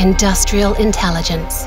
Industrial Intelligence.